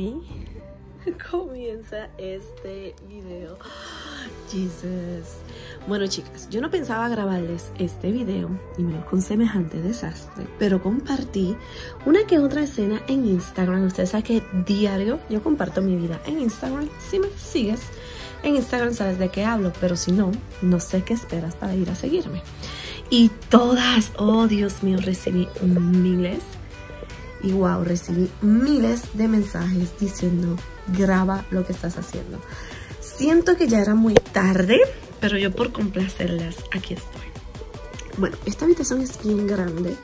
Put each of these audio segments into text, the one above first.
comienza este video. Jesus. Bueno, chicas, yo no pensaba grabarles este video, y menos con semejante desastre, pero compartí una que otra escena en Instagram. Ustedes saben que diario yo comparto mi vida en Instagram. Si me sigues en Instagram, sabes de qué hablo, pero si no, no sé qué esperas para ir a seguirme. Y todas, oh Dios mío, recibí miles y wow, recibí miles de mensajes diciendo, graba lo que estás haciendo. Siento que ya era muy tarde, pero yo por complacerlas, aquí estoy. Bueno, esta habitación es bien grande.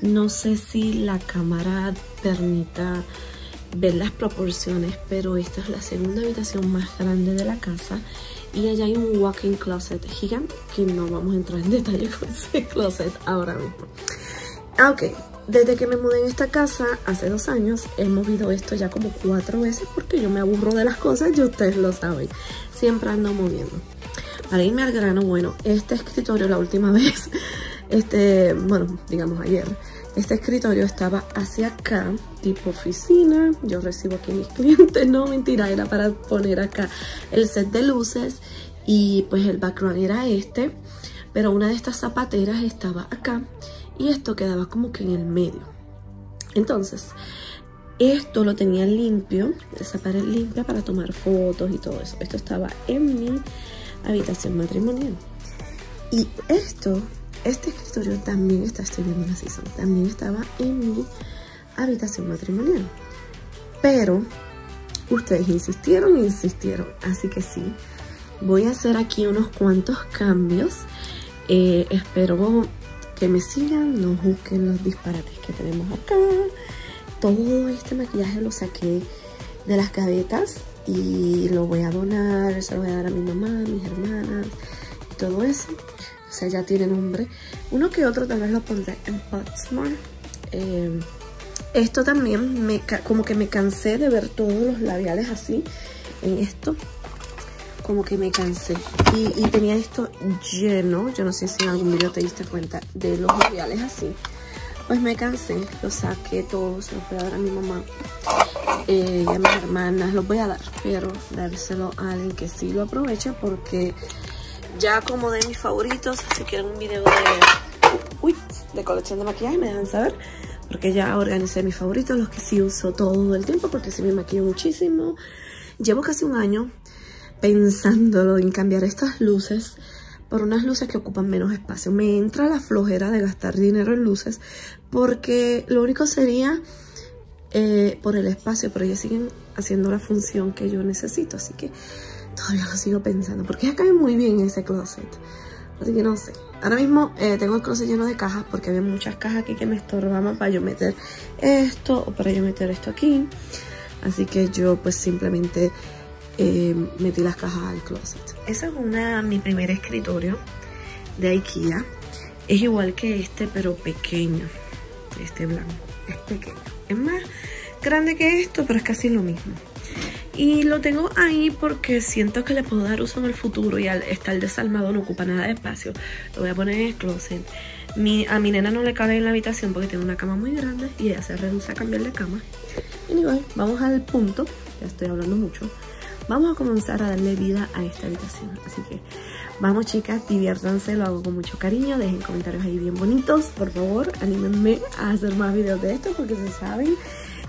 No sé si la cámara permita ver las proporciones, pero esta es la segunda habitación más grande de la casa. Y allá hay un walk-in closet gigante, que no vamos a entrar en detalle con ese closet ahora mismo. Ah, ok, desde que me mudé en esta casa hace dos años, he movido esto ya como cuatro veces porque yo me aburro de las cosas y ustedes lo saben. Siempre ando moviendo. Para irme al grano, bueno, este escritorio la última vez, este, bueno, digamos ayer, este escritorio estaba hacia acá, tipo oficina. Yo recibo aquí mis clientes, no mentira, era para poner acá el set de luces y pues el background era este. Pero una de estas zapateras estaba acá y esto quedaba como que en el medio. Entonces, esto lo tenía limpio, esa pared limpia para tomar fotos y todo eso. Esto estaba en mi habitación matrimonial. Y esto, este escritorio también está, estoy viendo la season, también estaba en mi habitación matrimonial. Pero ustedes insistieron insistieron, así que sí, voy a hacer aquí unos cuantos cambios. Eh, espero que me sigan, no juzguen los disparates que tenemos acá. Todo este maquillaje lo saqué de las gavetas y lo voy a donar, se lo voy a dar a mi mamá, a mis hermanas y todo eso. O sea, ya tiene nombre. Uno que otro tal vez lo pondré en Potsmore. Eh, esto también, me, como que me cansé de ver todos los labiales así en esto como que me cansé. Y, tenía esto lleno, yo no sé si en algún video te diste cuenta, de los labiales así. Pues me cansé, los saqué todos, los voy a dar a mi mamá eh, y a mis hermanas, los voy a dar, pero dárselo a alguien que sí lo aproveche porque ya como de mis favoritos, si quieren un video de, de colección de maquillaje me dejan saber porque ya organicé mis favoritos, los que sí uso todo el tiempo porque sí me maquillo muchísimo. Llevo casi un año pensándolo en cambiar estas luces por unas luces que ocupan menos espacio. Me entra la flojera de gastar dinero en luces porque lo único sería eh, por el espacio, pero ellas siguen haciendo la función que yo necesito, así que todavía lo sigo pensando porque ya cae muy bien ese closet. Así que no sé. Ahora mismo eh, tengo el closet lleno de cajas porque había muchas cajas aquí que me estorbaban para yo meter esto o para yo meter esto aquí. Así que yo pues simplemente eh, metí las cajas al closet. Ese es una, mi primer escritorio de Ikea. Es igual que este, pero pequeño. Este blanco. Es pequeño. Es más grande que esto, pero es casi lo mismo. Y lo tengo ahí porque siento que le puedo dar uso en el futuro y al estar desalmado no ocupa nada de espacio. Lo voy a poner en el closet. Mi, a mi nena no le cabe en la habitación porque tiene una cama muy grande y ella se reduce a cambiar de cama. Anyway, vamos al punto. Ya estoy hablando mucho vamos a comenzar a darle vida a esta habitación. Así que vamos chicas, diviértanse, lo hago con mucho cariño, dejen comentarios ahí bien bonitos, por favor, anímenme a hacer más videos de esto porque se saben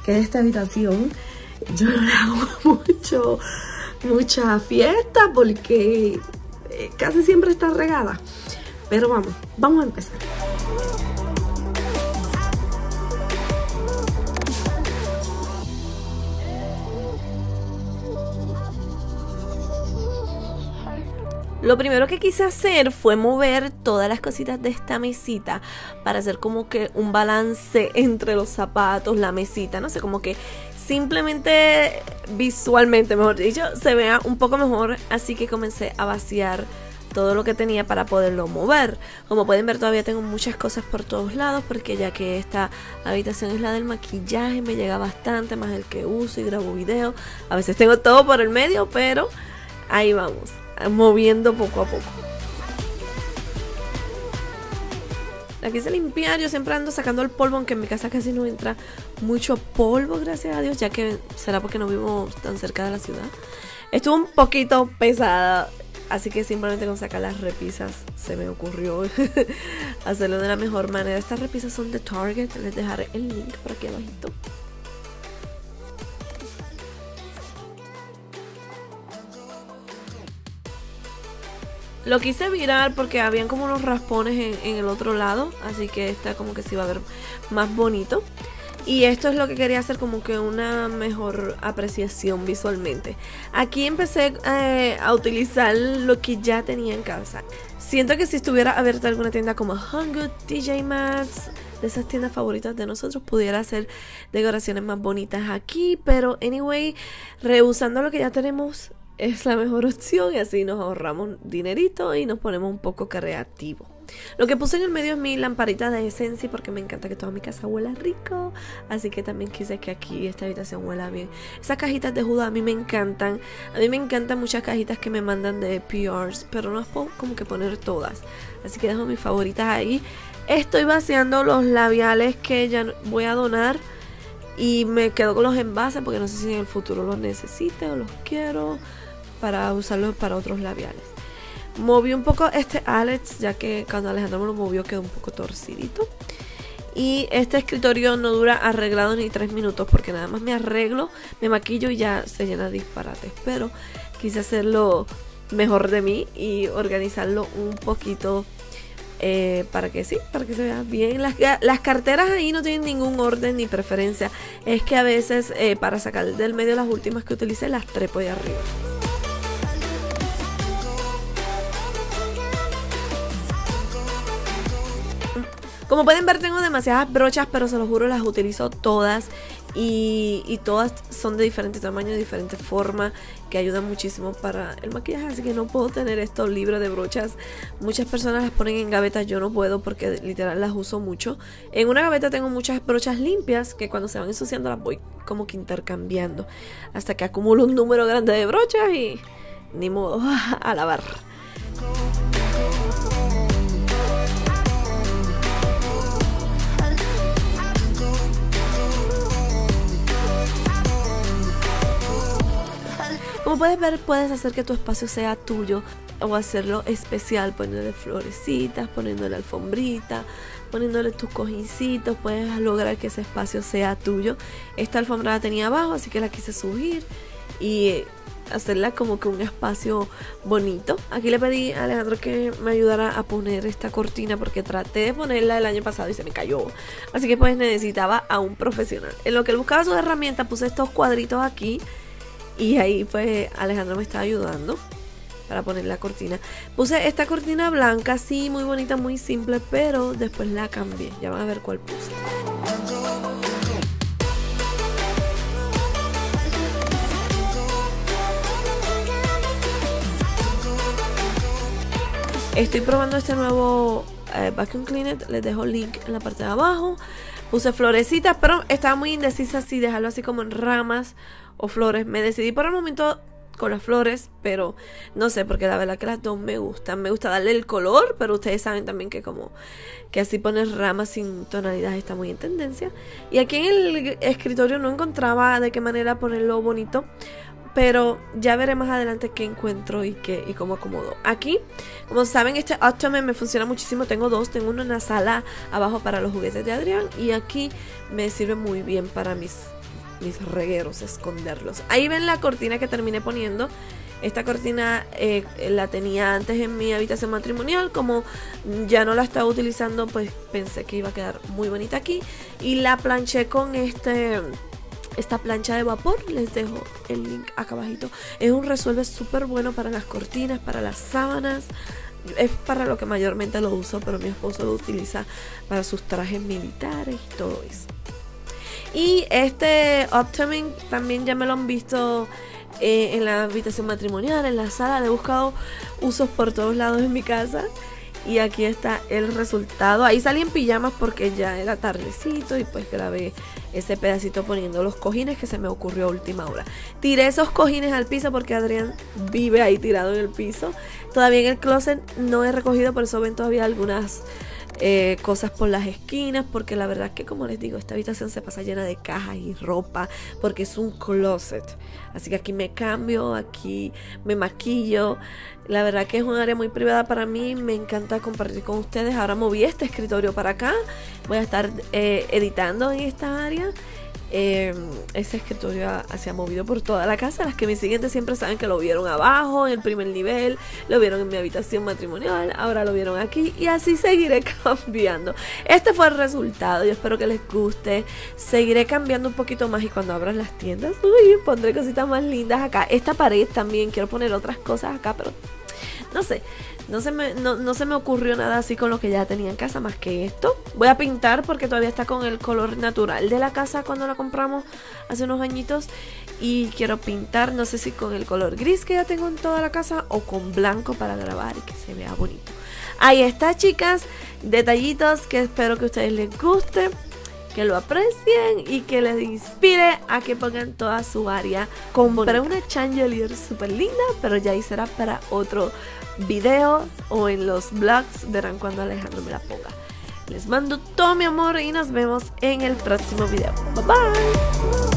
que esta habitación yo no le hago mucho, mucha fiesta porque eh, casi siempre está regada. Pero vamos, vamos a empezar. Lo primero que quise hacer fue mover todas las cositas de esta mesita para hacer como que un balance entre los zapatos, la mesita, no sé, como que simplemente visualmente, mejor dicho, se vea un poco mejor. Así que comencé a vaciar todo lo que tenía para poderlo mover. Como pueden ver todavía tengo muchas cosas por todos lados porque ya que esta habitación es la del maquillaje me llega bastante más el que uso y grabo video. A veces tengo todo por el medio pero ahí vamos moviendo poco a poco. la quise limpiar. Yo siempre ando sacando el polvo, aunque en mi casa casi no entra mucho polvo, gracias a Dios, ya que será porque no vivo tan cerca de la ciudad. Estuvo un poquito pesada, así que simplemente con sacar las repisas se me ocurrió hacerlo de la mejor manera. Estas repisas son de Target, les dejaré el link por aquí abajito. Lo quise virar porque habían como unos raspones en, el otro lado, así que está como que se iba a ver más bonito. Y esto es lo que quería hacer como que una mejor apreciación visualmente. Aquí empecé eh, a utilizar lo que ya tenía en casa. Siento que si estuviera abierta alguna tienda como Good, DJ Maxx, de esas tiendas favoritas de nosotros, pudiera hacer decoraciones más bonitas aquí. Pero anyway, reusando lo que ya tenemos, es la mejor opción y así nos ahorramos dinerito y nos ponemos un poco creativos. Lo que puse en el medio es mi lamparita de esencia porque me encanta que toda mi casa huela rico. Así que también quise que aquí esta habitación huela bien. Esas cajitas de juda a mí me encantan. A mí me encantan muchas cajitas que me mandan de PRs, pero no las puedo como que poner todas. Así que dejo mis favoritas ahí. Estoy vaciando los labiales que ya voy a donar. Y me quedo con los envases porque no sé si en el futuro los necesite o los quiero para usarlo para otros labiales. Moví un poco este Alex, ya que cuando Alejandro me lo movió quedó un poco torcidito. Y este escritorio no dura arreglado ni tres minutos porque nada más me arreglo, me maquillo y ya se llena de disparates. Pero quise hacerlo mejor de mí y organizarlo un poquito eh, para que sí, para que se vea bien. Las, las, carteras ahí no tienen ningún orden ni preferencia. Es que a veces eh, para sacar del medio las últimas que utilicé las trepo de arriba. Como pueden ver tengo demasiadas brochas, pero se los juro las utilizo todas y, todas son de diferente tamaño, de diferente forma, que ayudan muchísimo para el maquillaje. Así que no puedo tener esto libre de brochas. Muchas personas las ponen en gavetas, yo no puedo porque literal las uso mucho. En una gaveta tengo muchas brochas limpias que cuando se van ensuciando las voy como que intercambiando. Hasta que acumulo un número grande de brochas y ni modo a lavar. Como puedes ver, puedes hacer que tu espacio sea tuyo o hacerlo especial, poniéndole florecitas, poniéndole alfombrita, poniéndole tus cojincitos, puedes lograr que ese espacio sea tuyo. Esta alfombra la tenía abajo, así que la quise subir y hacerla como que un espacio bonito. Aquí le pedí a Alejandro que me ayudara a poner esta cortina porque traté de ponerla el año pasado y se me cayó. Así que pues necesitaba a un profesional. En lo que él buscaba su herramienta puse estos cuadritos aquí y ahí pues Alejandro me está ayudando para poner la cortina. Puse esta cortina blanca, sí, muy bonita, muy simple, pero después la cambié. Ya van a ver cuál puse. Estoy probando este nuevo eh, vacuum cleaner, les dejo link en la parte de abajo. Puse florecitas, pero estaba muy indecisa si dejarlo así como en ramas o flores. Me decidí por el momento con las flores, pero no sé, porque la verdad que las dos me gustan. Me gusta darle el color, pero ustedes saben también que como que así poner ramas sin tonalidad está muy en tendencia. Y aquí en el escritorio no encontraba de qué manera ponerlo bonito, pero ya veré más adelante qué encuentro y qué y cómo acomodo. Aquí, como saben, este Ottoman me funciona muchísimo. Tengo dos, tengo uno en la sala abajo para los juguetes de Adrián y aquí me sirve muy bien para mis mis regueros, esconderlos. Ahí ven la cortina que terminé poniendo. Esta cortina eh, la tenía antes en mi habitación matrimonial. Como ya no la estaba utilizando, pues pensé que iba a quedar muy bonita aquí. Y la planché con este esta plancha de vapor. Les dejo el link acá abajito. Es un resuelve súper bueno para las cortinas, para las sábanas. Es para lo que mayormente lo uso, pero mi esposo lo utiliza para sus trajes militares y todo eso. Y este upcoming también ya me lo han visto eh, en la habitación matrimonial, en la sala. He buscado usos por todos lados en mi casa. Y aquí está el resultado. Ahí salí en pijamas porque ya era tardecito y pues grabé ese pedacito poniendo los cojines que se me ocurrió a última hora. Tiré esos cojines al piso porque Adrián vive ahí tirado en el piso. Todavía en el closet no he recogido, por eso ven todavía algunas eh, cosas por las esquinas, porque la verdad es que como les digo, esta habitación se pasa llena de cajas y ropa, porque es un closet. Así que aquí me cambio, aquí me maquillo. La verdad que es un área muy privada para mí, me encanta compartir con ustedes. Ahora moví este escritorio para acá, voy a estar eh, editando en esta área. Eh, ese escritorio se ha movido por toda la casa. Las que me siguen siempre saben que lo vieron abajo, en el primer nivel, lo vieron en mi habitación matrimonial, ahora lo vieron aquí y así seguiré cambiando. Este fue el resultado, yo espero que les guste. Seguiré cambiando un poquito más y cuando abran las tiendas, uy, pondré cositas más lindas acá. Esta pared también, quiero poner otras cosas acá, pero no sé. No se, me, no, se me ocurrió nada así con lo que ya tenía en casa más que esto. Voy a pintar porque todavía está con el color natural de la casa cuando la compramos hace unos añitos. Y quiero pintar, no sé si con el color gris que ya tengo en toda la casa o con blanco para grabar y que se vea bonito. Ahí está, chicas. Detallitos que espero que a ustedes les guste que lo aprecien y que les inspire a que pongan toda su área. Compré una chandelier súper linda, pero ya ahí será para otro video o en los vlogs verán cuando Alejandro me la ponga. Les mando todo mi amor y nos vemos en el próximo video. Bye bye.